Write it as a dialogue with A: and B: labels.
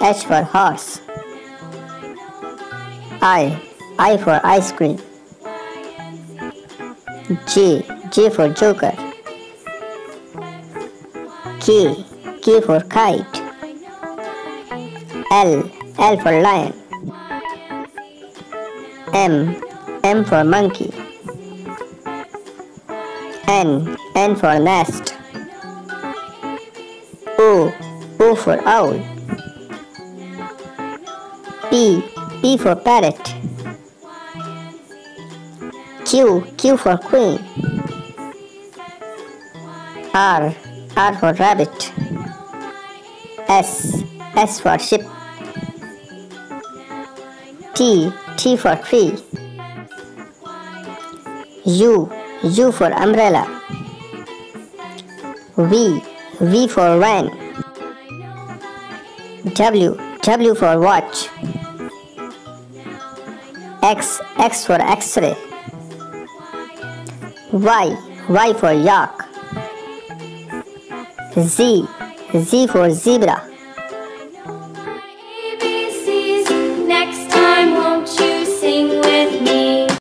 A: H for horse. I. I for ice cream. J. J for joker. K. K for kite. L. L for lion. M. M for monkey. N. N for nest. O. O for owl. P. P for parrot. Q. Q for queen. R. R for rabbit. S. S for ship. T. T for tree. U. U for umbrella. V. V for van. W. W for watch. X. X for X-ray. Y. Y for yak. Z. Z for zebra.